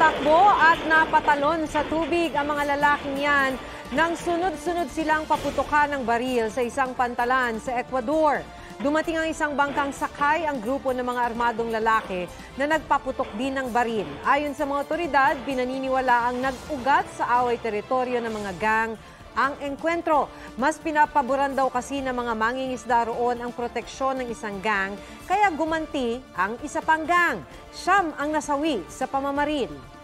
Tumakbo at napatalon sa tubig ang mga lalaking yan nang sunod-sunod silang paputukan ng baril sa isang pantalan sa Ecuador. Dumating ang isang bangkang sakay ang grupo ng mga armadong lalaki na nagpaputok din ng baril. Ayon sa mga otoridad, pinaniniwala ang nag-ugat sa away teritoryo ng mga gang ang engkwentro. Mas pinapaboran daw kasi ng mga mangingisda roon ang proteksyon ng isang gang, kaya gumanti ang isa pang gang. Siyam ang nasawi sa pamamaril.